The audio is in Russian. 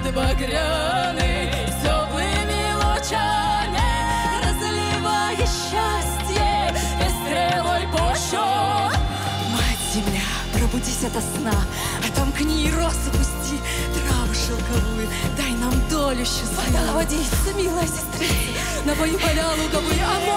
свет багряный Теплыми лучами Разливая счастье И стрелой пущу Мать земля, пробудись ото сна, Отомкни росы, пусти травы шелковые, Дай нам долю счастливую. Вода водица, милая сестрица На бою поля луговые, а мы